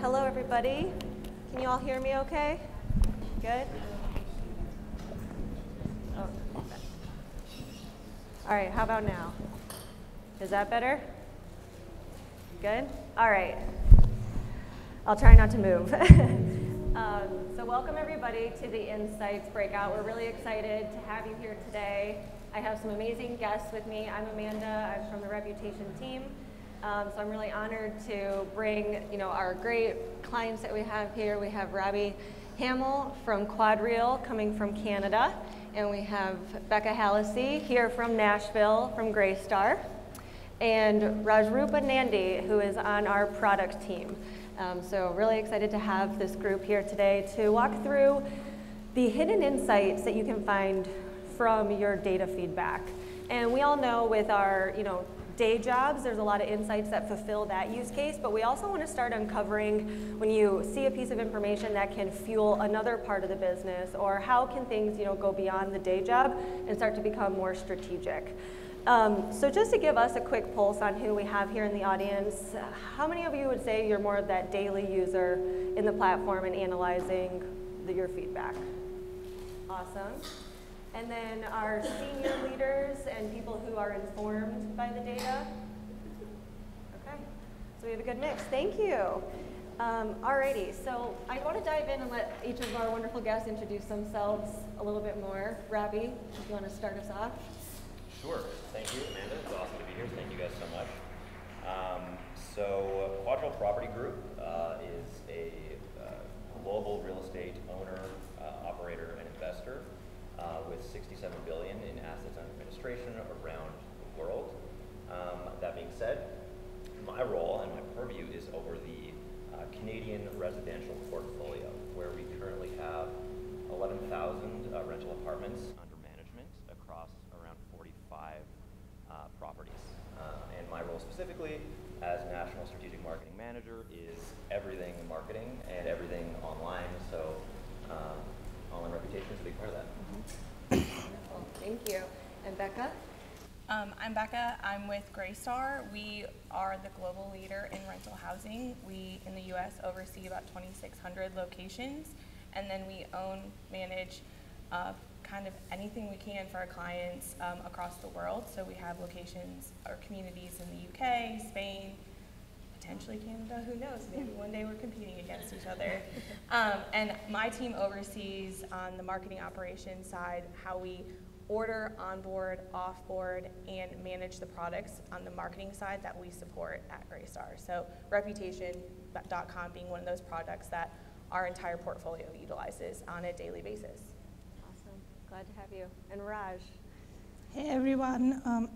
Hello, everybody. Can you all hear me okay? Good? Oh. All right, how about now? Is that better? Good? All right. I'll try not to move. um, so, welcome everybody to the Insights Breakout. We're really excited to have you here today. I have some amazing guests with me. I'm Amanda, I'm from the Reputation team. Um, so I'm really honored to bring, you know, our great clients that we have here. We have Robbie Hamill from QuadReal coming from Canada, and we have Becca Hallisey here from Nashville from Greystar, and Rajrupa Nandi, who is on our product team. Um, so really excited to have this group here today to walk through the hidden insights that you can find from your data feedback. And we all know with our, you know, day jobs, there's a lot of insights that fulfill that use case, but we also want to start uncovering when you see a piece of information that can fuel another part of the business, or how can things you know, go beyond the day job and start to become more strategic. Um, so just to give us a quick pulse on who we have here in the audience, how many of you would say you're more of that daily user in the platform and analyzing the, your feedback? Awesome. And then our senior leaders and people who are informed by the data. Okay, so we have a good mix. Thank you. Um, alrighty, so I want to dive in and let each of our wonderful guests introduce themselves a little bit more. Robbie, if you want to start us off. Sure. Thank you, Amanda. It's awesome to be here. Thank you guys so much. Um, so, QuadReal Property Group uh, is a uh, global real estate owner, uh, operator, and investor uh, with 67 billion in assets under administration around the world. Um, that being said, my role and my purview is over the uh, Canadian residential portfolio, where we currently have 11,000 uh, rental apartments under management across around 45 uh, properties. Uh, and my role specifically as National Strategic Marketing Manager is everything marketing and everything online. So um, online reputation is big part of that. Wonderful. Thank you. And Becca? Um, I'm Becca. I'm with Greystar. We are the global leader in rental housing. We, in the U.S., oversee about 2,600 locations, and then we own, manage uh, kind of anything we can for our clients um, across the world. So we have locations or communities in the UK, Spain, potentially Canada, who knows? Maybe one day we're competing against each other. Um, and my team oversees on the marketing operations side how we order, onboard, offboard, and manage the products on the marketing side that we support at Greystar. So Reputation.com being one of those products that our entire portfolio utilizes on a daily basis. Awesome. Glad to have you. And Raj? Hey everyone. Um,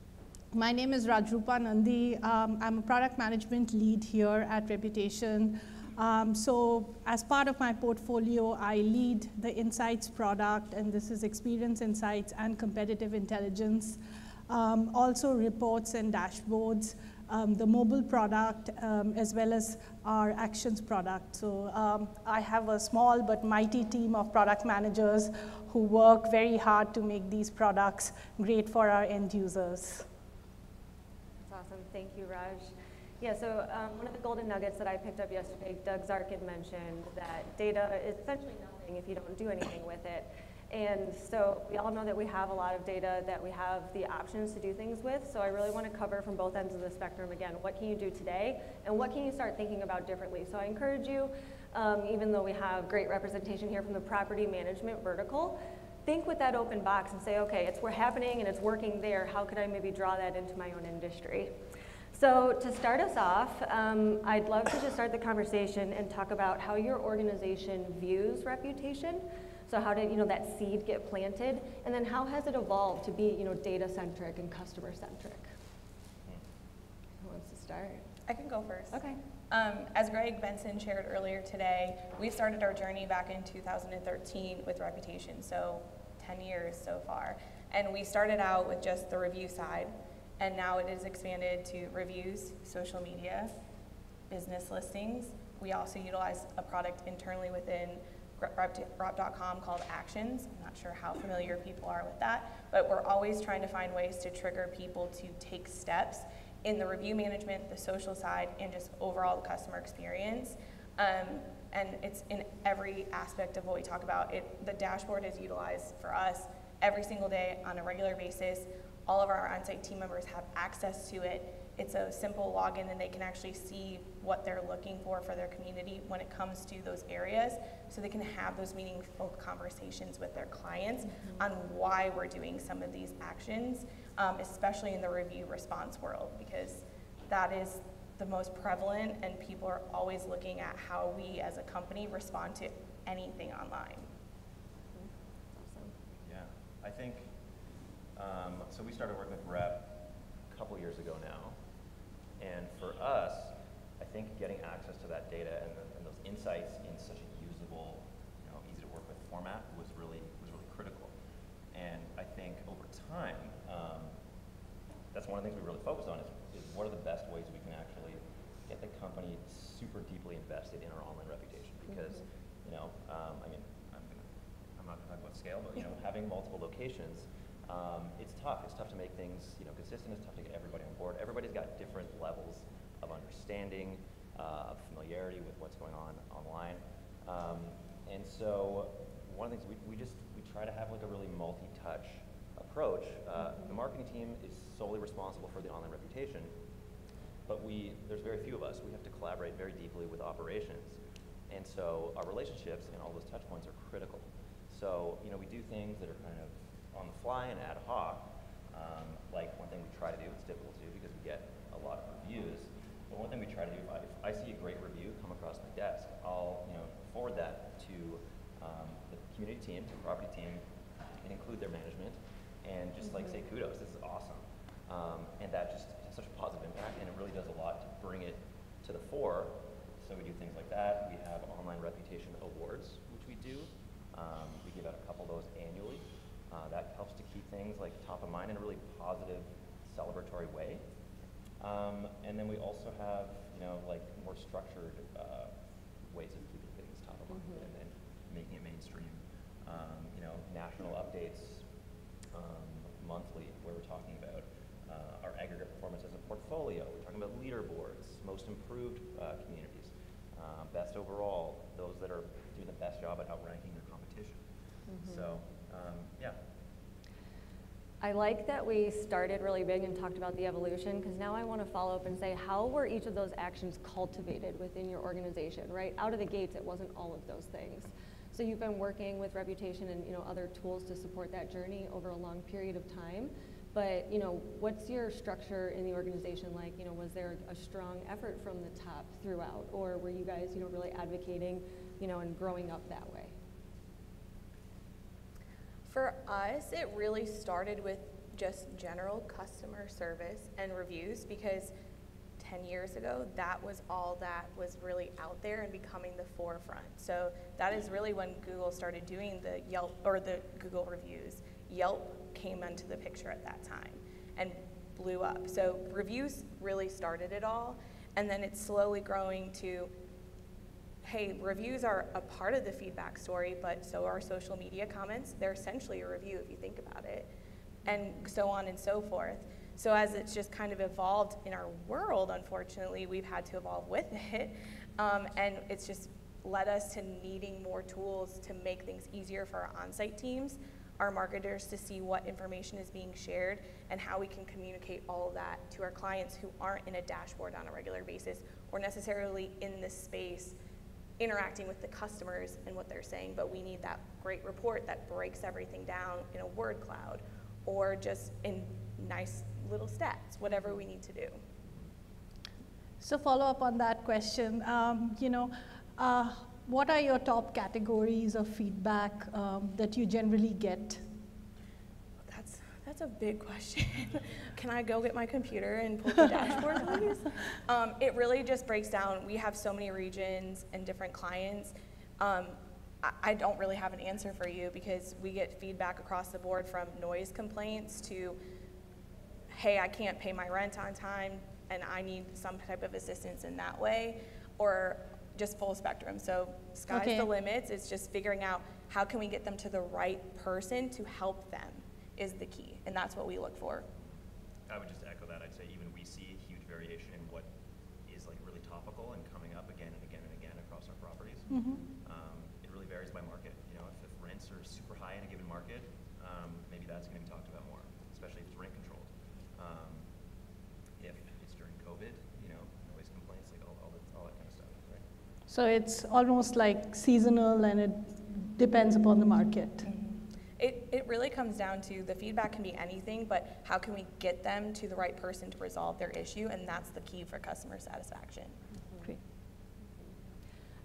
my name is Rajrupa Nandi. Um, I'm a product management lead here at Reputation. Um, so as part of my portfolio, I lead the Insights product, and this is Experience Insights and Competitive Intelligence. Um, also reports and dashboards, um, the mobile product, um, as well as our Actions product. So um, I have a small but mighty team of product managers who work very hard to make these products great for our end users. That's awesome. Thank you, Raj. Yeah, so um, one of the golden nuggets that I picked up yesterday, Doug Zarkin mentioned that data is essentially nothing if you don't do anything with it. And so we all know that we have a lot of data that we have the options to do things with. So I really want to cover from both ends of the spectrum again, what can you do today and what can you start thinking about differently? So I encourage you, um, even though we have great representation here from the property management vertical, think with that open box and say, okay, it's happening and it's working there. How could I maybe draw that into my own industry? So to start us off, um, I'd love to just start the conversation and talk about how your organization views reputation. So how did you know that seed get planted, and then how has it evolved to be you know data centric and customer centric? Who wants to start? I can go first. Okay. Um, as Greg Benson shared earlier today, we started our journey back in 2013 with Reputation, so 10 years so far. And we started out with just the review side, and now it is expanded to reviews, social media, business listings. We also utilize a product internally within Rep.com called Actions. I'm not sure how familiar people are with that, but we're always trying to find ways to trigger people to take steps in the review management, the social side, and just overall the customer experience. Um, and it's in every aspect of what we talk about. It, the dashboard is utilized for us every single day on a regular basis. All of our on-site team members have access to it. It's a simple login and they can actually see what they're looking for for their community when it comes to those areas so they can have those meaningful conversations with their clients on why we're doing some of these actions, um, especially in the review response world because that is the most prevalent and people are always looking at how we as a company respond to anything online. Awesome. Yeah, I think, um, so we started working with Rep a couple years ago now. And for us, I think getting access to that data and, the, and those insights in such a usable, you know, easy to work with format was really, was really critical. And I think over time, um, that's one of the things we really focus on is, is what are the best ways we can actually get the company super deeply invested in our online reputation because, you know, um, I mean, I'm gonna, I'm not gonna talk about scale, but you know, having multiple locations, um, it's tough. It's tough to make things, you know, consistent. It's tough to get everybody on board. Everybody's got different levels of understanding, uh, of familiarity with what's going on online. Um, and so one of the things we, we just, we try to have like a really multi-touch approach. Uh, The marketing team is solely responsible for the online reputation, but we, there's very few of us. We have to collaborate very deeply with operations. And so our relationships and all those touch points are critical. So, you know, we do things that are kind of on the fly and ad hoc. Um, like one thing we try to do, it's difficult to do because we get a lot of reviews. But one thing we try to do, if I, if I see a great review come across my desk, I'll, you know, forward that to um, the community team, to the property team, and include their management, and just like say kudos, this is awesome. Um, and that just has such a positive impact, and it really does a lot to bring it to the fore. So we do things like that. We have online reputation awards, which we do. Um, we give out a couple of those annually. Uh, that helps to keep things like top of mind in a really positive, celebratory way. Um, and then we also have, you know, like more structured uh, ways of keeping things top of mind and, and making it mainstream. Um, you know, national updates um, monthly where we're talking about uh, our aggregate performance as a portfolio. We're talking about leaderboards, most improved uh, communities, uh, best overall, those that are doing the best job at outranking their competition. So, um, yeah. I like that we started really big and talked about the evolution because now I want to follow up and say how were each of those actions cultivated within your organization, right? Out of the gates, it wasn't all of those things. So you've been working with reputation and you know other tools to support that journey over a long period of time. But you know, what's your structure in the organization like? You know, was there a strong effort from the top throughout, or were you guys you know really advocating, you know, and growing up that way? For us, it really started with just general customer service and reviews because 10 years ago, that was all that was really out there and becoming the forefront. So that is really when Google started doing the Yelp or the Google reviews. Yelp came into the picture at that time and blew up. So reviews really started it all. And then it's slowly growing to hey, reviews are a part of the feedback story, but so are social media comments. They're essentially a review if you think about it, and so on and so forth. So as it's just kind of evolved in our world, unfortunately, we've had to evolve with it, um, and it's just led us to needing more tools to make things easier for our on-site teams, our marketers to see what information is being shared, and how we can communicate all of that to our clients who aren't in a dashboard on a regular basis or necessarily in this space interacting with the customers and what they're saying, but we need that great report that breaks everything down in a word cloud or just in nice little stats, whatever we need to do. So follow up on that question. Um, you know, uh, what are your top categories of feedback um, that you generally get? That's a big question. Can I go get my computer and pull the dashboard, please? Um, it really just breaks down. We have so many regions and different clients. Um, I, I don't really have an answer for you because we get feedback across the board from noise complaints to, hey, I can't pay my rent on time and I need some type of assistance in that way, or just full spectrum. So sky's Okay. the limits. It's just figuring out how can we get them to the right person to help them is the key, and that's what we look for. I would just echo that. I'd say even we see huge variation in what is like really topical and coming up again and again and again across our properties. Mm -hmm. um, it really varies by market. You know, if, if rents are super high in a given market, um, maybe that's going to be talked about more, especially if it's rent controlled. Um, if it's during COVID, you know, noise complaints, like all, all, that, all that kind of stuff, right? So it's almost like seasonal and it depends upon the market. It, really comes down to the feedback can be anything, but how can we get them to the right person to resolve their issue? And that's the key for customer satisfaction.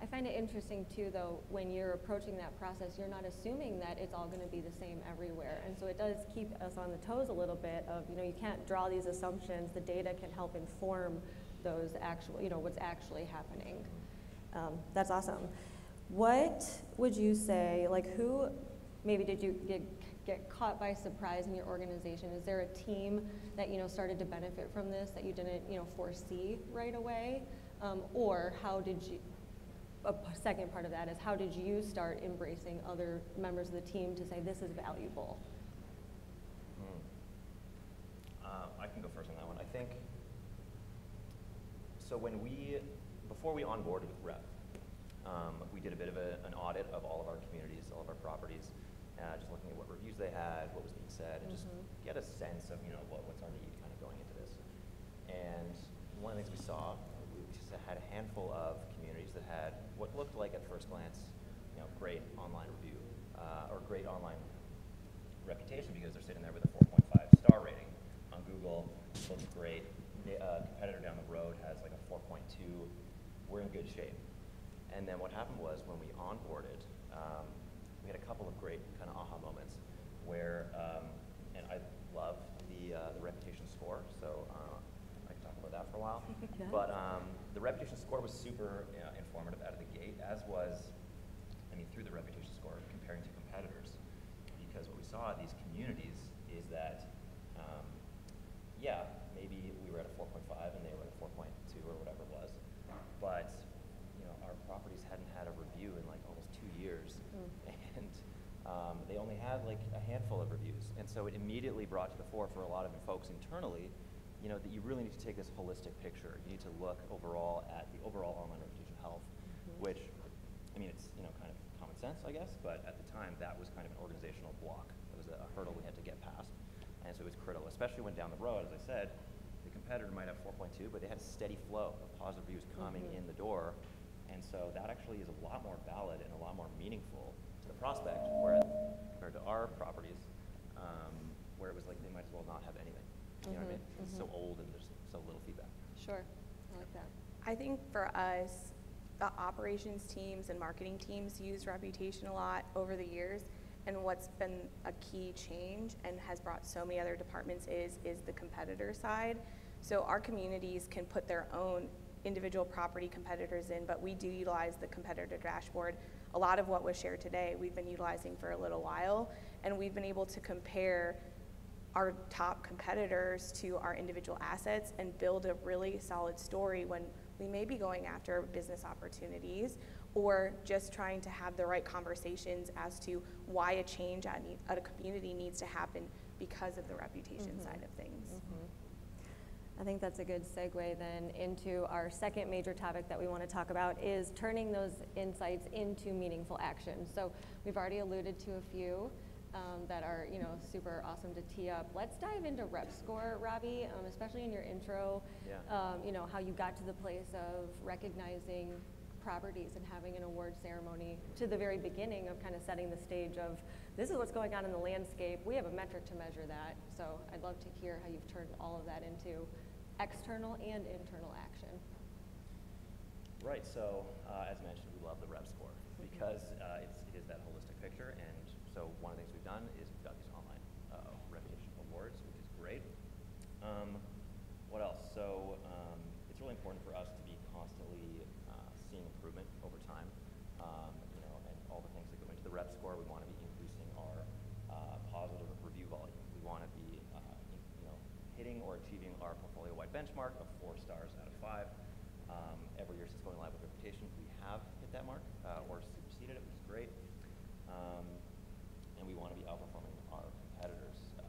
I find it interesting too, though, when you're approaching that process, you're not assuming that it's all going to be the same everywhere. And so it does keep us on the toes a little bit of, you know, you can't draw these assumptions. The data can help inform those actual, you know, what's actually happening. Um, that's awesome. What would you say, like, who maybe did you get, get caught by surprise in your organization? Is there a team that, you know, started to benefit from this that you didn't, you know, foresee right away? Um, or how did you, A second part of that is how did you start embracing other members of the team to say this is valuable? Hmm. Uh, I can go first on that one. I think, so when we, before we onboarded with Rep, um, we did a bit of a, an audit of all of our communities, all of our properties, uh, just looking at what reviews they had, what was being said, and just Mhm. get a sense of, you know, what, what's our need kind of going into this. And one of the things we saw, we just had a handful of communities that had what looked like at first glance, you know, great online review, uh, or great online reputation because they're sitting there with a 4.5 star rating on Google. Looks great. The uh, competitor down the road has like a 4.2. We're in good shape. And then what happened was when we onboarded, um, we had a couple of great kind of aha moments where, um, and I love the uh, the reputation score, so uh, I can talk about that for a while. Yeah. But um, the reputation score was super you know, informative out of the gate, as was I mean, through the reputation score, comparing to competitors, because what we saw at these communities is that, um, yeah, maybe we were at a 4.5 and they were at a 4.2 or whatever it was, but you know, our properties hadn't had a review in like almost two years, Mm. and um, they only had like a handful of reviews, and so it immediately brought to the fore for a lot of folks internally, you know, that you really need to take this holistic picture. You need to look overall at the overall online reputation health, Mhm. which I mean, it's you know kind of common sense, I guess, but at the time that was kind of an organizational block. It was a, a hurdle we had to get past, and so it was critical, especially when down the road, as I said, the competitor might have 4.2, but they had a steady flow of positive reviews coming Mhm. in the door, and so that actually is a lot more valid and a lot more meaningful to the prospect, where compared to our properties, um, where it was like they might as well not have anything. You know what I mean? Mhm, It's so mhm. old and there's so little feedback. Sure, I like that. I think for us, the operations teams and marketing teams use reputation a lot over the years. And what's been a key change and has brought so many other departments is is the competitor side. So our communities can put their own individual property competitors in, but we do utilize the competitor dashboard. A lot of what was shared today, we've been utilizing for a little while, and we've been able to compare our top competitors to our individual assets and build a really solid story when we may be going after business opportunities or just trying to have the right conversations as to why a change at, at a community needs to happen because of the reputation Mhm. side of things. Mhm. I think that's a good segue then into our second major topic that we want to talk about is turning those insights into meaningful action. So we've already alluded to a few um, that are you know super awesome to tee up. Let's dive into rep score, Robbie, um, especially in your intro. Yeah. Um, you know how you got to the place of recognizing properties and having an award ceremony to the very beginning of kind of setting the stage of this is what's going on in the landscape. We have a metric to measure that. So I'd love to hear how you've turned all of that into external and internal action. Right. So, uh, as mentioned, we love the rep score because uh, it's, it is that holistic picture. And so, one of the things we've done is we've got these online uh, reputation awards, which is great. Um, what else? So, um, it's really important for us to be constantly uh, seeing improvement over time. Um, you know, and all the things that go into the rep score, we want to be increasing our uh, positive review volume. We want to be, uh, in- you know, hitting or achieving our portfolio-wide benchmark of four stars out of five. Um, every year since going live with Reputation, we have hit that mark uh, or superseded it, which is great. Um, and we want to be outperforming our competitors. Uh,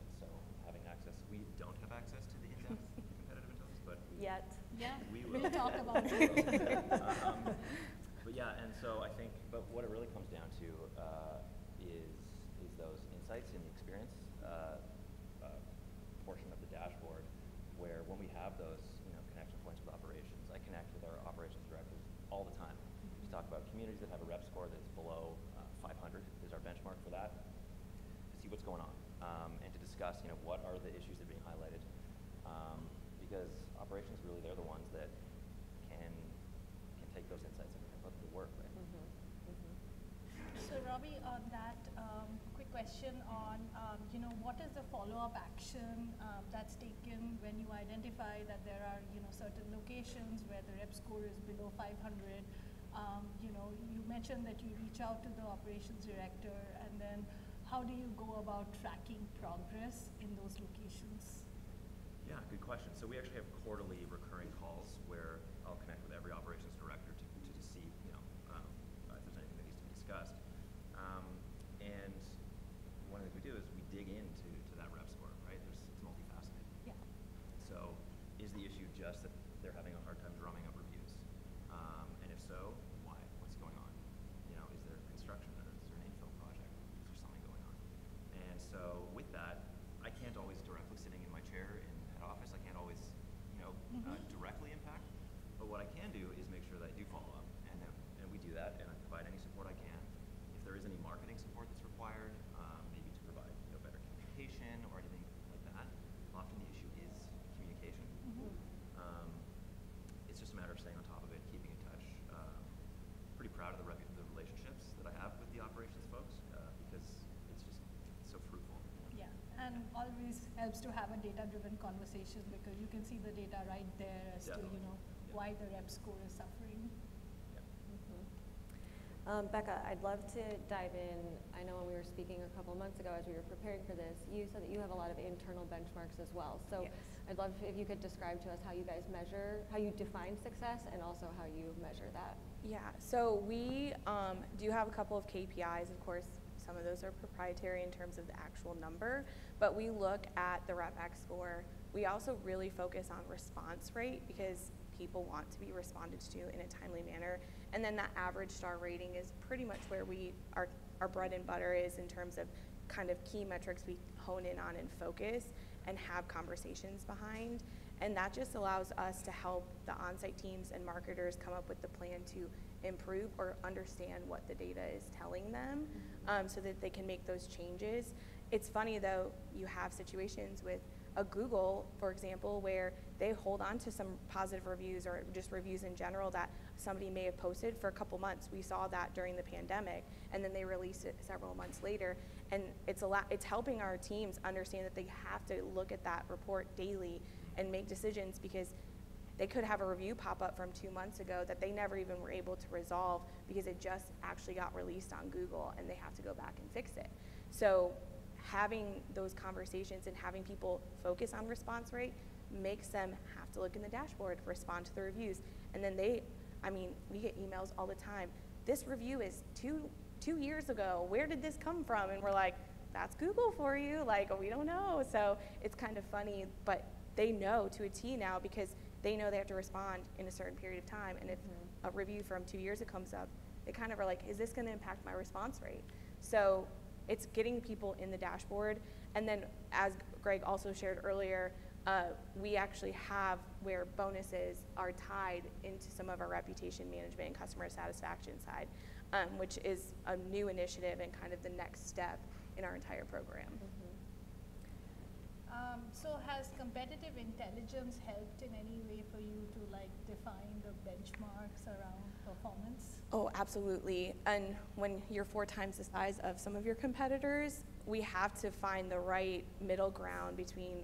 and so having access, we don't have access to the in-depth competitive intelligence, but we Yet. Yeah, we we'll talk about We will. um, but yeah, and insights in the experience uh, uh, portion of the dashboard, where when we have those you know connection points with operations, I connect with our operations directors all the time. We talk about communities that have a rep score that's below uh, 500 is our benchmark for that. To see what's going on um, and to discuss you know what are the issues that are being highlighted, um, because operations really they're the ones that can can take those insights and, and put them to work. Right? So Robbie, on that, um, quick question on, um, you know, what is the follow-up action um, that's taken when you identify that there are, you know, certain locations where the rep score is below 500? Um, you know, you mentioned that you reach out to the operations director, and then how do you go about tracking progress in those locations? Yeah, good question. So we actually have quarterly recurring calls where I'll connect with every operations director to, to, to see, you know, um, uh, if there's anything that needs to be discussed. Um, and one of the things we do is we dig into to that rep score, right? There's, it's multifaceted. Yeah. So is the issue just that they're having a hard time drumming up reviews? Um, and if so, why? What's going on? You know, is there construction or is there an infill project? Is there something going on? And so with that, I can't always directly sitting in my chair in head office, I can't always, you know, uh, Mhm. directly impact. But what I can do is make sure that I do follow up, and that, and we do that, and I provide any support I can. If there is any marketing support that's required, um, maybe to provide you know better communication or anything like that. Often the issue is communication. Um, it's just a matter of staying on top of it, keeping in touch. Um, pretty proud of the, rep- the relationships that I have with the operations folks uh, because it's just so fruitful. Yeah, and always helps to have a data-driven conversation because you can see the data right there as to, you know, Yeah. why the rep score is suffering. Yeah. Um, Becca, I'd love to dive in. I know when we were speaking a couple months ago as we were preparing for this, you said that you have a lot of internal benchmarks as well. So Yes. I'd love if you could describe to us how you guys measure, how you define success, and also how you measure that. Yeah, so we um, do have a couple of KPIs. Of course, some of those are proprietary in terms of the actual number, but we look at the RepX score. We also really focus on response rate because people want to be responded to in a timely manner. And then that average star rating is pretty much where we our, our bread and butter is in terms of kind of key metrics we hone in on and focus and have conversations behind. And that just allows us to help the on-site teams and marketers come up with the plan to improve or understand what the data is telling them um, so that they can make those changes. It's funny though, you have situations with a Google, for example, where they hold on to some positive reviews or just reviews in general that somebody may have posted for a couple months. We saw that during the pandemic, and then they released it several months later. And it's a lot, it's helping our teams understand that they have to look at that report daily and make decisions because they could have a review pop up from two months ago that they never even were able to resolve because it just actually got released on Google and they have to go back and fix it. So having those conversations and having people focus on response rate makes them have to look in the dashboard, respond to the reviews, and then they, I mean, we get emails all the time. This review is two two years ago. Where did this come from? And we're like, that's Google for you. Like we don't know. So it's kind of funny, but they know to a T now because they know they have to respond in a certain period of time. And if a review from two years ago comes up, they kind of are like, is this going to impact my response rate? So it's getting people in the dashboard. And then, as Greg also shared earlier, uh, we actually have where bonuses are tied into some of our reputation management and customer satisfaction side, um, which is a new initiative and kind of the next step in our entire program. Um, so has competitive intelligence helped in any way for you to like define the benchmarks around performance? Oh, absolutely. And when you're four times the size of some of your competitors, we have to find the right middle ground between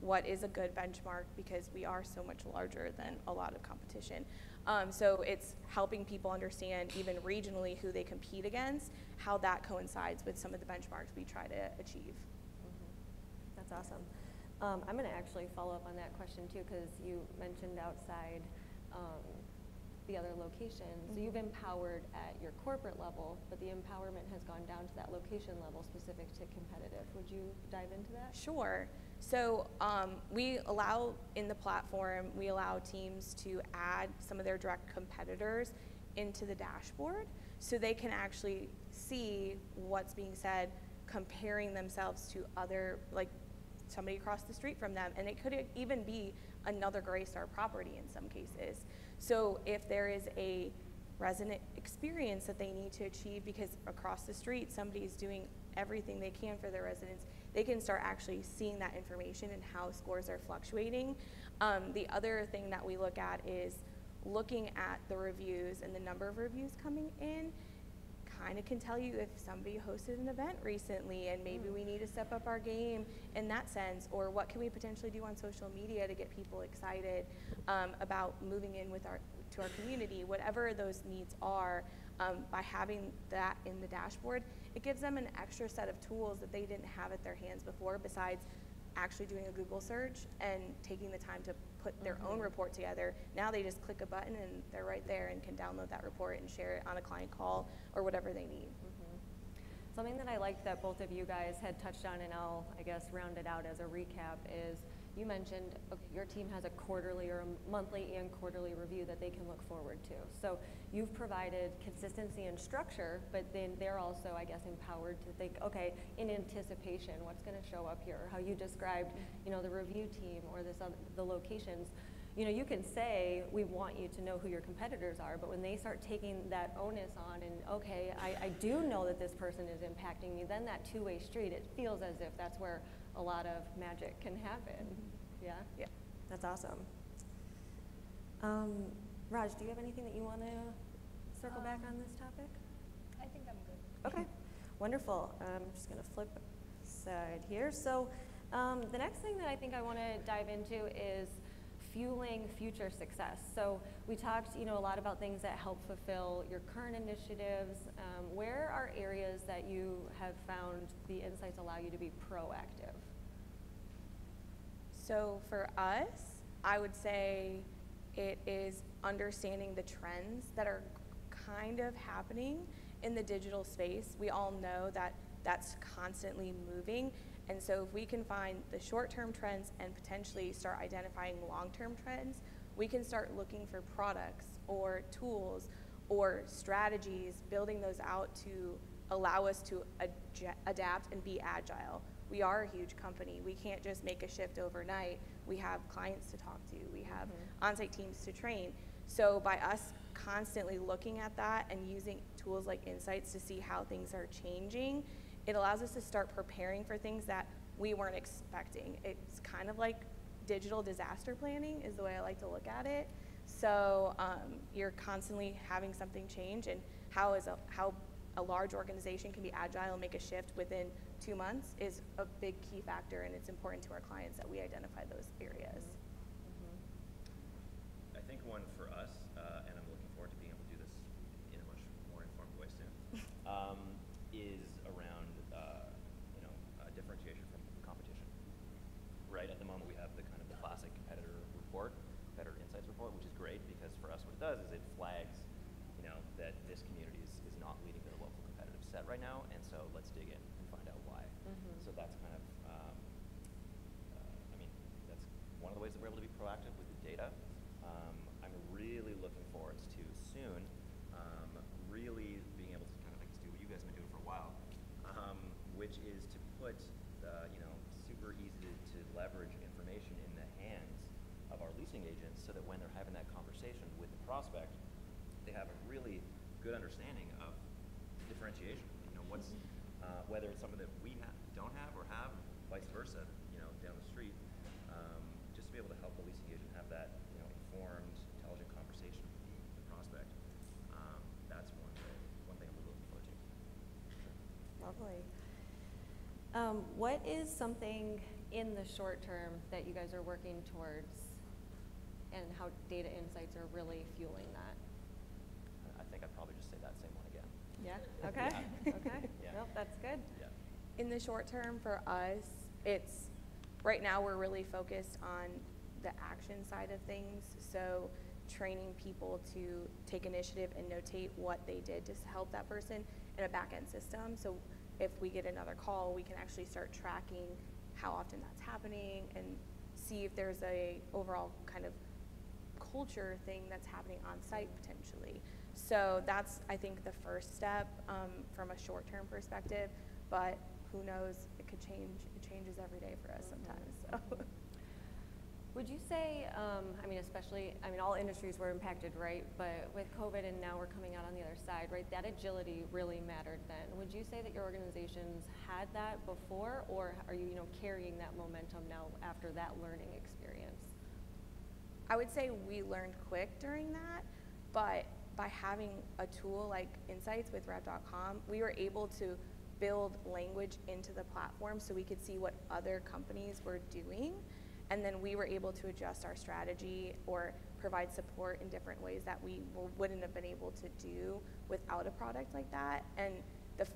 what is a good benchmark because we are so much larger than a lot of competition. Um, so it's helping people understand, even regionally, who they compete against, how that coincides with some of the benchmarks we try to achieve. That's awesome. Um, I'm going to actually follow up on that question too, because you mentioned outside um, the other locations. So you've empowered at your corporate level, but the empowerment has gone down to that location level specific to competitive. Would you dive into that? Sure. So um, we allow in the platform, we allow teams to add some of their direct competitors into the dashboard so they can actually see what's being said comparing themselves to other, like somebody across the street from them, and it could even be another Greystar property in some cases. So if there is a resident experience that they need to achieve because across the street somebody is doing everything they can for their residents, they can start actually seeing that information and how scores are fluctuating. Um, the other thing that we look at is looking at the reviews and the number of reviews coming in kind of can tell you if somebody hosted an event recently and maybe we need to step up our game in that sense or what can we potentially do on social media to get people excited um, about moving in with our to our community whatever those needs are um, by having that in the dashboard it gives them an extra set of tools that they didn't have at their hands before besides actually doing a google search and taking the time to put their own mm-hmm. report together. Now they just click a button and they're right there and can download that report and share it on a client call or whatever they need. Mm-hmm. Something that I liked that both of you guys had touched on, and I'll, I guess, round it out as a recap, is you mentioned uh, your team has a quarterly or a monthly and quarterly review that they can look forward to. So you've provided consistency and structure, but then they're also, I guess, empowered to think, okay, in anticipation, what's going to show up here? How you described, you know, the review team or this other, the locations. You know, you can say we want you to know who your competitors are, but when they start taking that onus on and okay, I, I do know that this person is impacting me, then that two-way street, it feels as if that's where a lot of magic can happen. Yeah? Yeah. That's awesome. Um, Raj, do you have anything that you want to circle back on this topic? I think I'm good. Okay, wonderful. I'm just going to flip side here. So um, the next thing that I think I want to dive into is fueling future success. So we talked, you know, a lot about things that help fulfill your current initiatives. Um, where are areas that you have found the insights allow you to be proactive? So for us, I would say it is understanding the trends that are kind of happening in the digital space. We all know that that's constantly moving. And so if we can find the short-term trends and potentially start identifying long-term trends, we can start looking for products or tools or strategies, building those out to allow us to adja- adapt and be agile. We are a huge company. We can't just make a shift overnight. We have clients to talk to. We have mm-hmm. on-site teams to train. So by us constantly looking at that and using tools like insights to see how things are changing, it allows us to start preparing for things that we weren't expecting. It's kind of like digital disaster planning is the way I like to look at it. So um, you're constantly having something change, and how is a, how a large organization can be agile and make a shift within two months is a big key factor, and it's important to our clients that we identify those areas. I think one for us, uh, and I'm looking forward to being able to do this in a much more informed way soon, um, is around uh, you know uh, differentiation from competition. Right at the moment, we have the kind of the classic competitor report, competitor insights report, which is great because for us, what it does is it flags you know that this community is, is not leading their local competitive set right now, and so let's dig in and find out why. So that's kind of um, uh, I mean, that's one of the ways that we're able to be proactive with the data. Um, I'm really looking forward to soon, um, really being able to kind of like do what you guys have been doing for a while, um, which is to put, uh, you know, super easy to, to leverage information in the hands of our leasing agents so that when they're having that conversation with the prospect, they have a really good understanding of differentiation. You know, what's uh, whether it's something that we ha- don't have or have, vice versa. You know, down the street, um, just to be able to help the leasing agent have that you know informed, intelligent conversation with the, the prospect. Um, that's one thing, one thing I'm really looking forward to. Lovely. Um, what is something in the short term that you guys are working towards and how data insights are really fueling that? I think I'd probably just say that same one again. Yeah, okay, Yeah. okay. Yeah. Nope, that's good. Yeah. In the short term for us, it's right now we're really focused on the action side of things. So training people to take initiative and notate what they did to help that person in a back end system. So if we get another call, we can actually start tracking how often that's happening and see if there's a overall kind of culture thing that's happening on site potentially. So that's, I think, the first step um, from a short term perspective. But who knows? It could change. It changes every day for us sometimes. So. Would you say, um, I mean, especially, I mean, all industries were impacted, right? But with COVID and now we're coming out on the other side, right? That agility really mattered then. Would you say that your organizations had that before, or are you, you know, carrying that momentum now after that learning experience? I would say we learned quick during that, but by having a tool like Insights with Rep.com, we were able to build language into the platform so we could see what other companies were doing. And then we were able to adjust our strategy or provide support in different ways that we wouldn't have been able to do without a product like that. And the,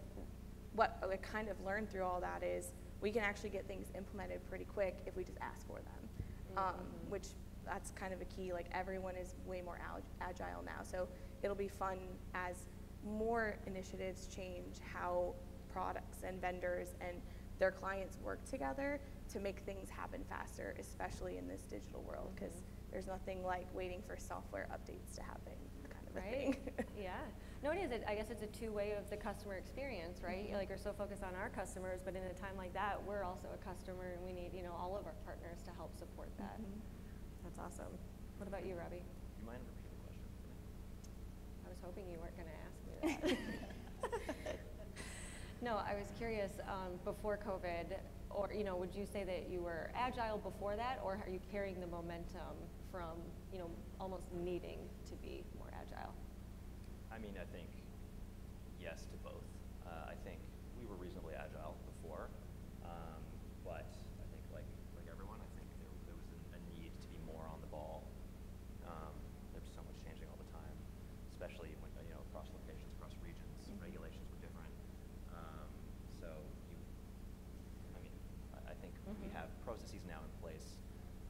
what I kind of learned through all that is we can actually get things implemented pretty quick if we just ask for them, um, Mhm. which that's kind of a key. Like everyone is way more ag- agile now, so it'll be fun as more initiatives change how products and vendors and their clients work together to make things happen faster, especially in this digital world, because Mhm. there's nothing like waiting for software updates to happen, kind of a Right? thing. yeah. No, it is. It, I guess it's a two-way of the customer experience, right? Mhm. Like we're so focused on our customers, but in a time like that, we're also a customer, and we need, you know, all of our partners to help support that. Mhm. That's awesome. What about you, Robbie? Do you mind repeating the question for me? I was hoping you weren't going to ask me that. no, I was curious. Um, before COVID, or you know, would you say that you were agile before that, or are you carrying the momentum from, you know, almost needing to be more agile? I mean, I think yes to both. Uh, I think we were reasonably agile before, um, but I think like like everyone, I think there, there was a, a need to be more on the ball. Um, there's so much changing all the time, especially when you know across locations, across regions, Mhm. regulations were different. Um, so you, I mean, I, I think we Mhm. have processes now in place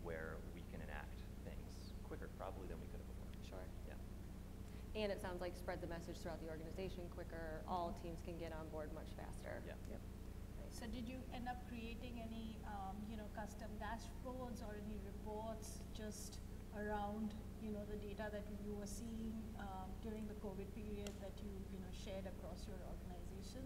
where we can enact things quicker, probably than we could have before. Sure. Yeah. And it sounds like spread the message throughout the organization quicker. All teams can get on board much faster. Yeah. Yep. So did you end up creating any, um, you know, custom dashboards or any reports just around, you know, the data that you were seeing um, during the COVID period that you, you know, shared across your organization?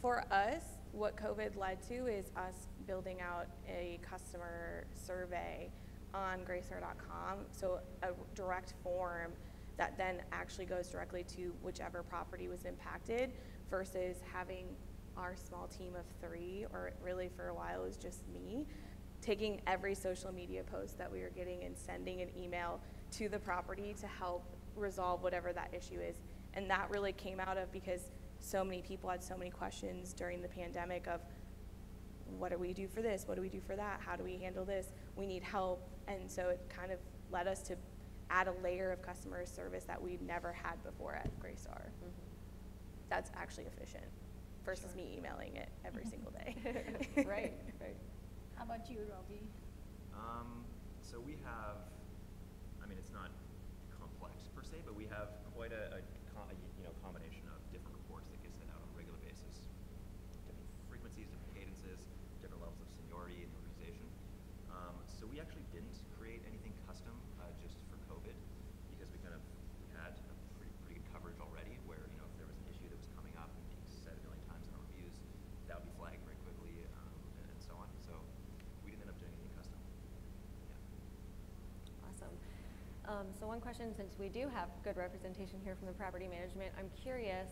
For us, what COVID led to is us building out a customer survey on greystar.com. So a direct form that then actually goes directly to whichever property was impacted versus having our small team of three, or really for a while it was just me, taking every social media post that we were getting and sending an email to the property to help resolve whatever that issue is. And that really came out of because so many people had so many questions during the pandemic of what do we do for this? What do we do for that? How do we handle this? We need help. And so it kind of led us to add a layer of customer service that we'd never had before at Greystar. Mhm. That's actually efficient versus Sure. me emailing it every single day. right, right. How about you, Robbie? Um, so we have, I mean, it's not complex per se, but we have quite a, a, co- a you know combination of different reports that get sent out on a regular basis, different frequencies, different cadences, different levels of seniority in the organization. Um, so we actually didn't create anything custom uh, just for COVID because we kind of we had a pretty, pretty good coverage already. Where you know if there was an issue that was coming up and being said a million times in our reviews, that would be flagged very quickly um, and, and so on. So we didn't end up doing anything custom. Yeah. Awesome. Um, so one question, since we do have good representation here from the property management, I'm curious,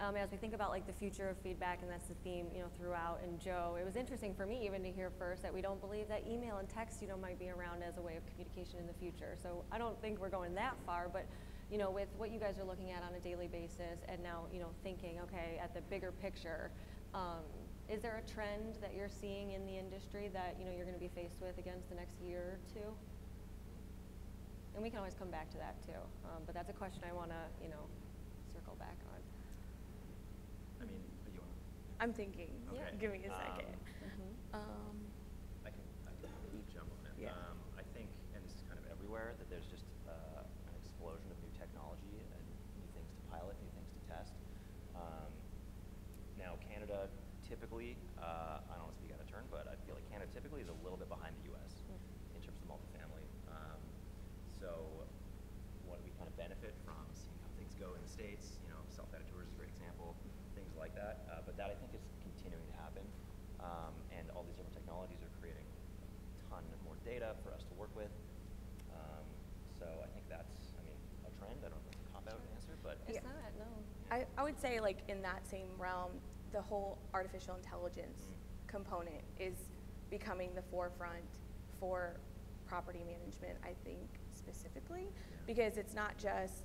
um, as we think about like the future of feedback, and that's the theme, you know, throughout. And Joe, it was interesting for me even to hear first that we don't believe that email and text, you know, might be around as a way of communication in the future. So I don't think we're going that far, but you know, with what you guys are looking at on a daily basis, and now you know, thinking, okay, at the bigger picture. Um, is there a trend that you're seeing in the industry that you know you're going to be faced with against the next year or two? And we can always come back to that too. Um, but that's a question I want to, you know, circle back on. I mean, you want? I'm thinking. Okay. Give me a Um, second. Um, I can, I can jump on it. Yeah. Um, I think, and this is kind of everywhere, that there's just uh, an explosion of new technology and new things to pilot, new things to test. Um, now, Canada typically, uh, I don't want to speak out of turn, but I feel like Canada typically is a little bit behind the U.S. Mm. in terms of multifamily. Um, so, what we kind of benefit from seeing how things go in the states, you know, self-guided tours is a great example, things like that. Uh, but that I think is continuing to happen. data for us to work with. Um, so I think that's, I mean, a trend. I don't know if it's a cop out answer, but It's Yeah. not, no. I, I would say like in that same realm, the whole artificial intelligence Mhm. component is becoming the forefront for property management, I think specifically, because it's not just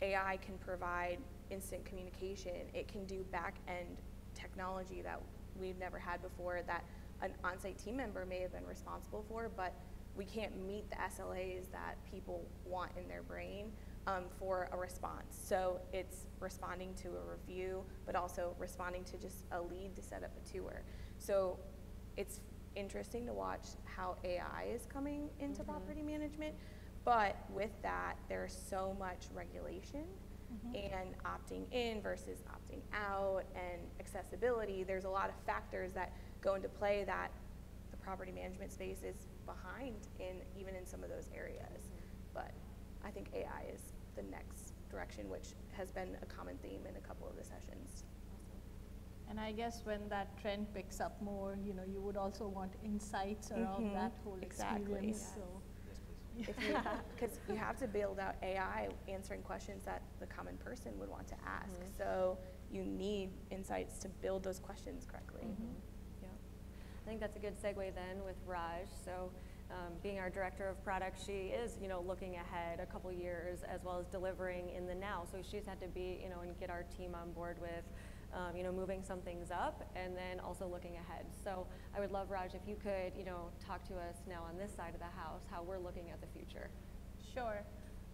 AI can provide instant communication, it can do back end technology that we've never had before that an on-site team member may have been responsible for, but we can't meet the SLAs that people want in their brain um, for a response. So it's responding to a review, but also responding to just a lead to set up a tour. So it's interesting to watch how AI is coming into Mhm. property management, but with that, there's so much regulation Mhm. and opting in versus opting out and accessibility. There's a lot of factors that go into play that the property management space is behind in even in some of those areas. But I think AI is the next direction, which has been a common theme in a couple of the sessions. And I guess when that trend picks up more, you know, you would also want insights around Mhm, that whole exactly. experience. Yes. So, yes, you, because you have to build out AI answering questions that the common person would want to ask. Mhm. So you need insights to build those questions correctly. Mhm. Yeah. I think that's a good segue then with Raj. So, um, being our director of product, she is, you know, looking ahead a couple years as well as delivering in the now. So she's had to be, you know, and get our team on board with, um, you know, moving some things up and then also looking ahead. So I would love, Raj, if you could, you know, talk to us now on this side of the house, how we're looking at the future. Sure.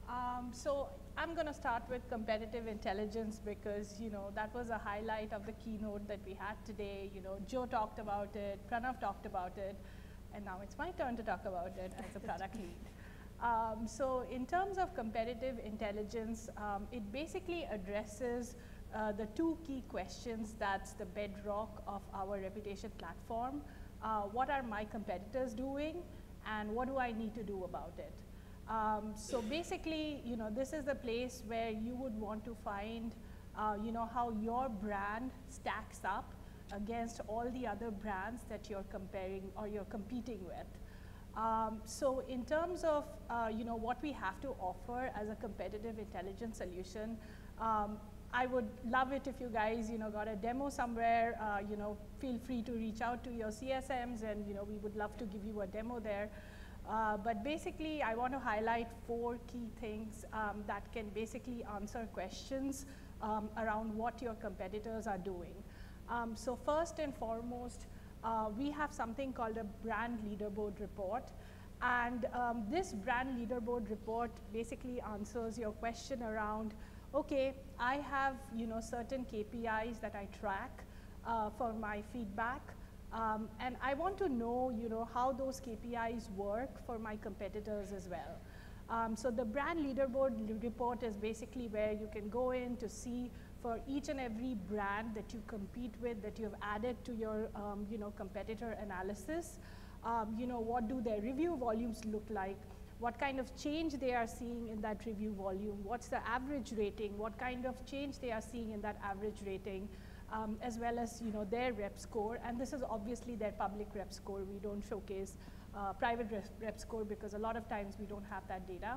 Um, so I'm going to start with competitive intelligence because you know that was a highlight of the keynote that we had today. You know, Joe talked about it, Pranav talked about it, and now it's my turn to talk about it as a product lead. Um, so in terms of competitive intelligence, um, it basically addresses uh, the two key questions that's the bedrock of our reputation platform. Uh, what are my competitors doing and what do I need to do about it? Um, so basically, you know, this is the place where you would want to find, uh, you know, how your brand stacks up against all the other brands that you're comparing or you're competing with. Um, so in terms of, uh, you know, what we have to offer as a competitive intelligence solution, um, I would love it if you guys, you know, got a demo somewhere, uh, you know, feel free to reach out to your CSMs and, you know, we would love to give you a demo there. Uh, but basically, I want to highlight four key things um, that can basically answer questions um, around what your competitors are doing. Um, so first and foremost, uh, we have something called a brand leaderboard report. And um, this brand leaderboard report basically answers your question around, okay, I have you know certain KPIs that I track uh, for my feedback. Um, and I want to know, you know, how those KPIs work for my competitors as well. Um, so the brand leaderboard report is basically where you can go in to see for each and every brand that you compete with, that you have added to your, um, you know, competitor analysis. Um, you know, what do their review volumes look like? What kind of change they are seeing in that review volume? What's the average rating? What kind of change they are seeing in that average rating? um, as well as you know their rep score, and this is obviously their public rep score. We don't showcase uh, private rep, rep score because a lot of times we don't have that data.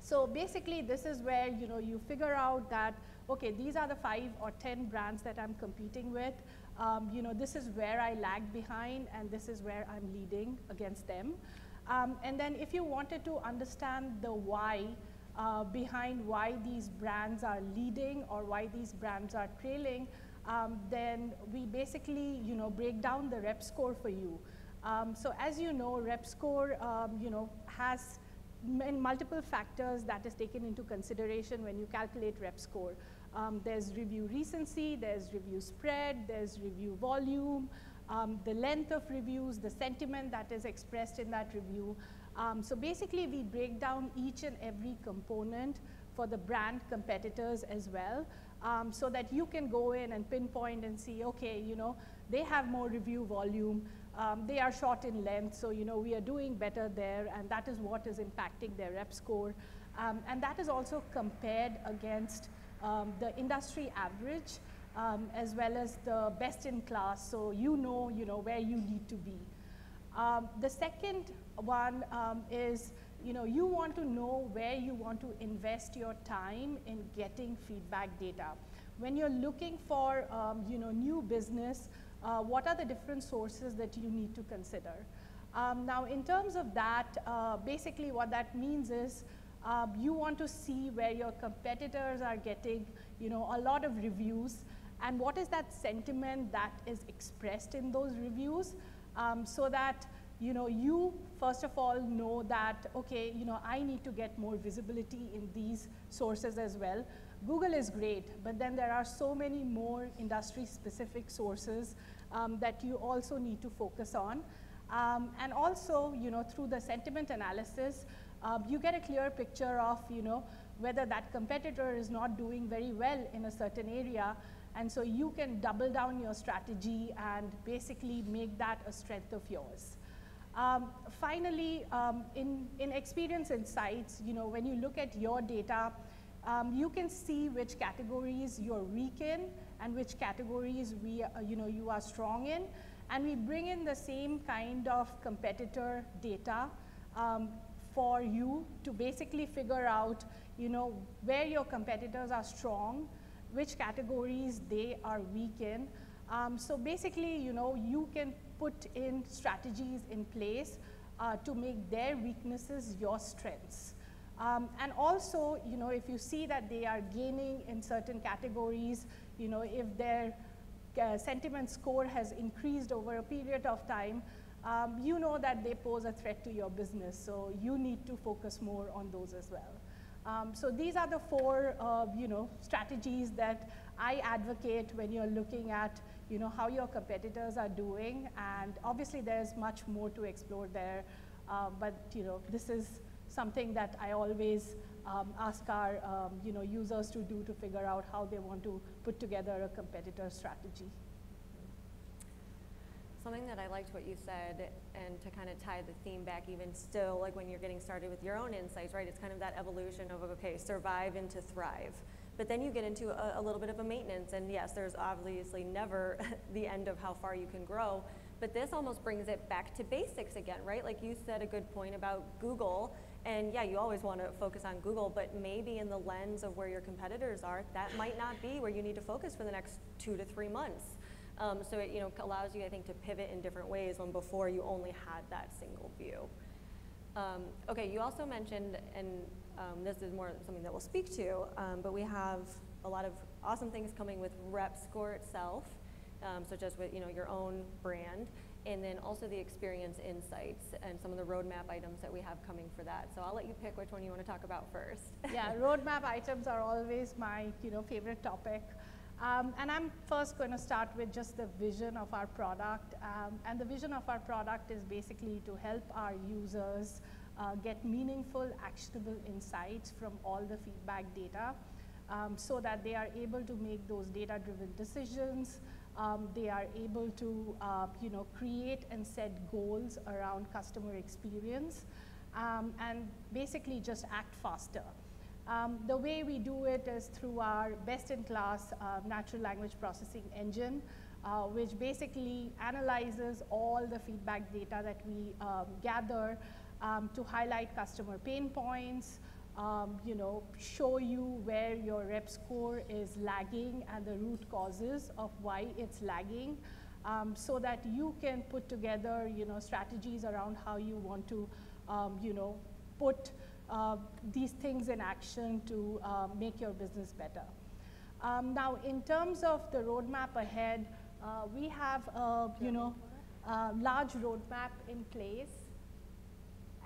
So basically, this is where you know you figure out that okay, these are the five or ten brands that I'm competing with. Um, you know, this is where I lag behind, and this is where I'm leading against them. Um, and then, if you wanted to understand the why uh, behind why these brands are leading or why these brands are trailing, um, then we basically, you know, break down the rep score for you. Um, so as you know, rep score, um, you know, has multiple factors that is taken into consideration when you calculate rep score. Um, there's review recency, there's review spread, there's review volume, um, the length of reviews, the sentiment that is expressed in that review. Um, so basically, we break down each and every component for the brand competitors as well, um, so that you can go in and pinpoint and see, okay, you know, they have more review volume, um, they are short in length, so you know we are doing better there, and that is what is impacting their rep score, um, and that is also compared against um, the industry average. Um, as well as the best in class, so you know, you know where you need to be. Um, the second one um, is, you know, you want to know where you want to invest your time in getting feedback data. When you're looking for, um, you know, new business, uh, what are the different sources that you need to consider? Um, now, in terms of that, uh, basically what that means is um, you want to see where your competitors are getting, you know, a lot of reviews, and what is that sentiment that is expressed in those reviews, um, so that you know you first of all know that okay, you know, I need to get more visibility in these sources as well. Google is great, but then there are so many more industry-specific sources um, that you also need to focus on. Um, and also, you know, through the sentiment analysis, um, you get a clear picture of, you know, whether that competitor is not doing very well in a certain area. And so you can double down your strategy and basically make that a strength of yours. Um, finally, um, in, in experience insights, you know, when you look at your data, um, you can see which categories you're weak in and which categories we, uh, you know, you are strong in. And we bring in the same kind of competitor data um, for you to basically figure out, you know, where your competitors are strong, which categories they are weak in. Um, so basically, you know, you can put in strategies in place uh, to make their weaknesses your strengths. Um, and also, you know, if you see that they are gaining in certain categories, you know, if their uh, sentiment score has increased over a period of time, um, you know that they pose a threat to your business. So you need to focus more on those as well. Um, so these are the four, uh, you know, strategies that I advocate when you're looking at, you know, how your competitors are doing. And obviously, there's much more to explore there. Uh, but you know, this is something that I always um, ask our um, you know, users to do to figure out how they want to put together a competitor strategy. Something that I liked what you said, and to kind of tie the theme back even still, like when you're getting started with your own insights, right? It's kind of that evolution of, okay, survive into thrive. But then you get into a, a little bit of a maintenance, and yes, there's obviously never the end of how far you can grow, but this almost brings it back to basics again, right? Like you said a good point about Google and yeah, you always want to focus on Google, but maybe in the lens of where your competitors are, that might not be where you need to focus for the next two to three months. Um, so it you know allows you, I think, to pivot in different ways when before you only had that single view. Um, okay, you also mentioned, and um, this is more something that we'll speak to, um, but we have a lot of awesome things coming with RepScore itself, um, such as with you know your own brand and then also the experience insights and some of the roadmap items that we have coming for that. So I'll let you pick which one you want to talk about first. yeah, roadmap items are always my you know favorite topic. Um, and I'm first going to start with just the vision of our product. Um, and the vision of our product is basically to help our users uh, get meaningful, actionable insights from all the feedback data um, so that they are able to make those data-driven decisions, um, they are able to uh, you know, create and set goals around customer experience um, and basically just act faster. Um, the way we do it is through our best-in-class uh, natural language processing engine, uh, which basically analyzes all the feedback data that we um, gather um, to highlight customer pain points, um, you know, show you where your rep score is lagging and the root causes of why it's lagging um, so that you can put together, you know, strategies around how you want to, um, you know, put uh, these things in action to uh, make your business better. Um, now, in terms of the roadmap ahead, uh, we have, a, you know, a large roadmap in place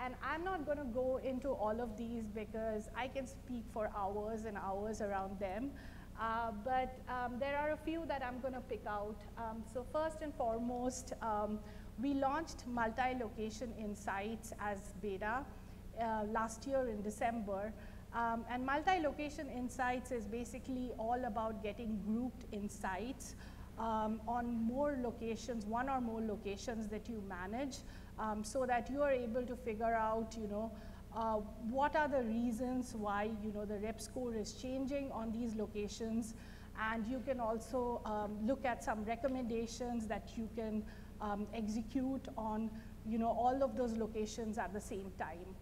and I'm not going to go into all of these because I can speak for hours and hours around them. Uh, but um, there are a few that I'm going to pick out. Um, so first and foremost, um, we launched multi-location insights as beta uh, last year in December. Um, and multi-location insights is basically all about getting grouped insights um, on more locations, one or more locations that you manage um, so that you are able to figure out, you know, uh, what are the reasons why, you know, the rep score is changing on these locations. And you can also um, look at some recommendations that you can um, execute on, you know, all of those locations at the same time.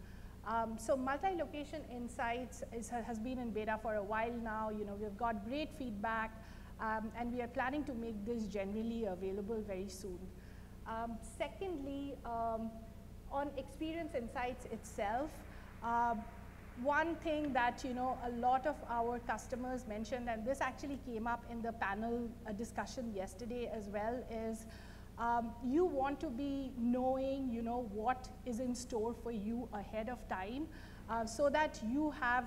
Um, so multi-location insights is, has been in beta for a while now. You know, we've got great feedback, um, and we are planning to make this generally available very soon. Um, secondly, um, on experience insights itself, uh, one thing that you know a lot of our customers mentioned, and this actually came up in the panel uh, discussion yesterday as well, is um, you want to be knowing, you know, what is in store for you ahead of time, uh, so that you have,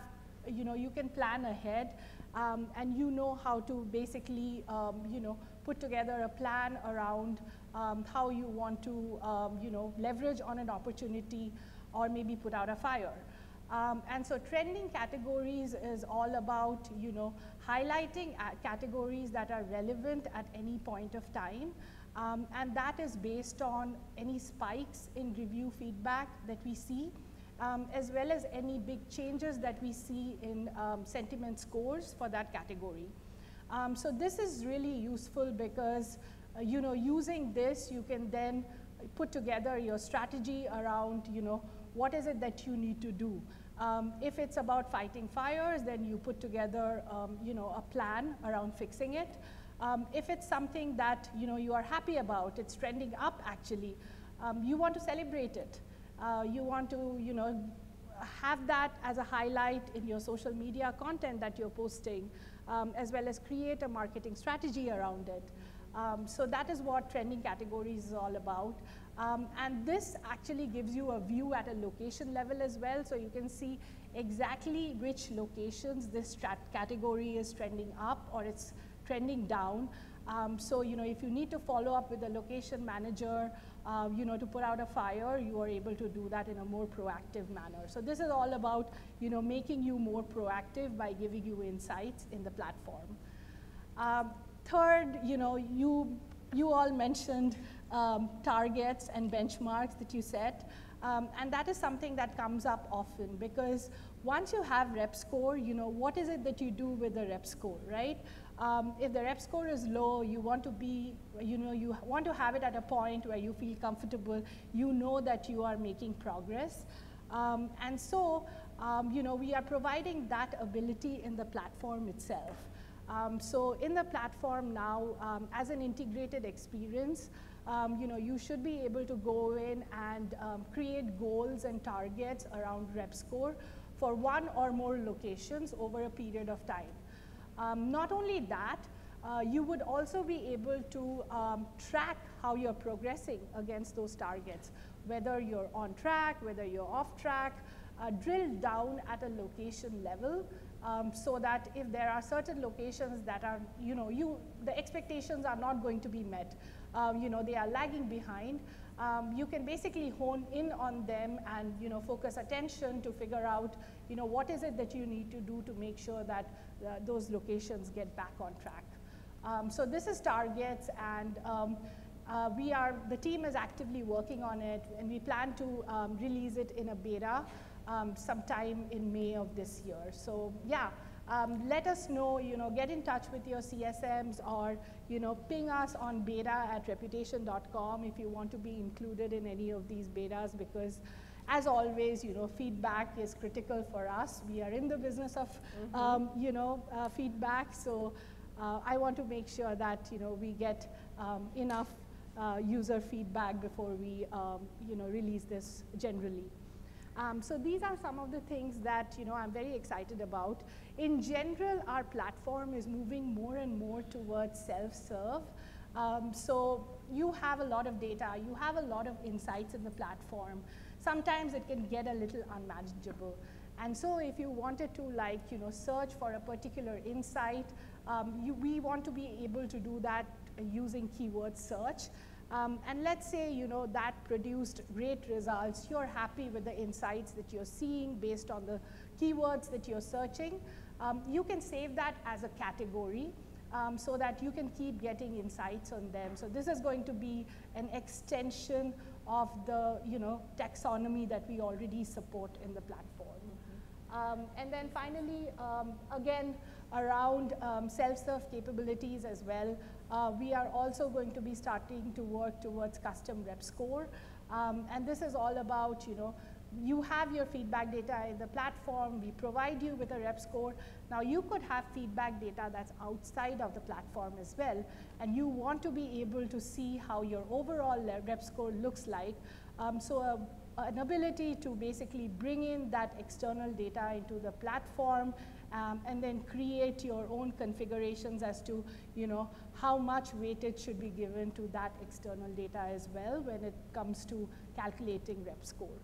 you know, you can plan ahead, um, and you know how to basically, um, you know, put together a plan around um, how you want to, um, you know, leverage on an opportunity, or maybe put out a fire. Um, and so trending categories is all about, you know, highlighting uh, categories that are relevant at any point of time. Um, and that is based on any spikes in review feedback that we see, um, as well as any big changes that we see in um, sentiment scores for that category. Um, so this is really useful because, uh, you know, using this, you can then put together your strategy around, you know, what is it that you need to do. Um, if it's about fighting fires, then you put together, um, you know, a plan around fixing it. Um, if it's something that you know you are happy about, it's trending up actually, um, you want to celebrate it. Uh, you want to you know have that as a highlight in your social media content that you're posting, um, as well as create a marketing strategy around it. Um, so that is what trending categories is all about. Um, and this actually gives you a view at a location level as well, so you can see exactly which locations this category is trending up or it's trending down. Um, so, you know, if you need to follow up with the location manager, uh, you know, to put out a fire, you are able to do that in a more proactive manner. So this is all about, you know, making you more proactive by giving you insights in the platform. Um, third, you know, you, you all mentioned um, targets and benchmarks that you set. Um, and that is something that comes up often because once you have rep score, you know, what is it that you do with the rep score, right? Um, if the rep score is low, you want to be, you know, you want to have it at a point where you feel comfortable, you know that you are making progress. Um, and so, um, you know, we are providing that ability in the platform itself. Um, so in the platform now, um, as an integrated experience, um, you know, you should be able to go in and create goals and targets around rep score for one or more locations over a period of time. Um, not only that, uh, you would also be able to um, track how you're progressing against those targets, whether you're on track, whether you're off track, uh, drill down at a location level um, so that if there are certain locations that are, you know, you, the expectations are not going to be met, um, you know, they are lagging behind, um, you can basically hone in on them and, you know, focus attention to figure out, you know, what is it that you need to do to make sure that those locations get back on track. Um, so this is targets and um, uh, we are, the team is actively working on it and we plan to um, release it in a beta um, sometime in May of this year. So yeah, um, let us know, you know, get in touch with your CSMs or, you know, ping us on beta at reputation.com if you want to be included in any of these betas because as always, you know, feedback is critical for us. We are in the business of, mm -hmm. um, you know, uh, feedback. So uh, I want to make sure that, you know, we get um, enough uh, user feedback before we, um, you know, release this generally. Um, so these are some of the things that, you know, I'm very excited about. In general, our platform is moving more and more towards self-serve. Um, so you have a lot of data, you have a lot of insights in the platform sometimes it can get a little unmanageable. And so if you wanted to like, you know, search for a particular insight, um, you, we want to be able to do that using keyword search. Um, and let's say, you know, that produced great results. You're happy with the insights that you're seeing based on the keywords that you're searching. Um, you can save that as a category um, so that you can keep getting insights on them. So this is going to be an extension of the you know, taxonomy that we already support in the platform. Mm -hmm. um, and then finally, um, again, around um, self-serve capabilities as well, uh, we are also going to be starting to work towards custom rep score. Um, and this is all about, you know, you have your feedback data in the platform, we provide you with a rep score. Now you could have feedback data that's outside of the platform as well, and you want to be able to see how your overall rep score looks like. Um, so a, an ability to basically bring in that external data into the platform um, and then create your own configurations as to you know how much weightage should be given to that external data as well when it comes to calculating rep score.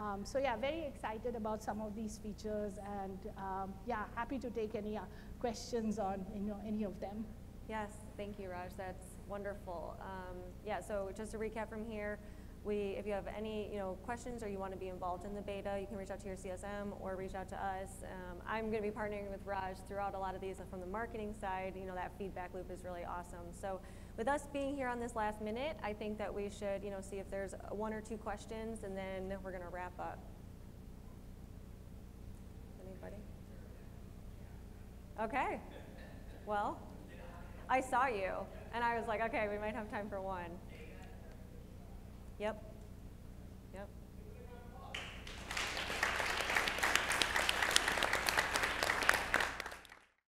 Um, so yeah, very excited about some of these features, and um, yeah, happy to take any uh, questions on you know, any of them. Yes, thank you, Raj. That's wonderful. Um, yeah, so just to recap from here, we, if you have any you know, questions or you want to be involved in the beta, you can reach out to your CSM or reach out to us. Um, I'm going to be partnering with Raj throughout a lot of these from the marketing side. You know, that feedback loop is really awesome. So with us being here on this last minute, I think that we should you know, see if there's one or two questions and then we're going to wrap up. Anybody? Okay. Well, I saw you and I was like, okay, we might have time for one. Yep. Yep.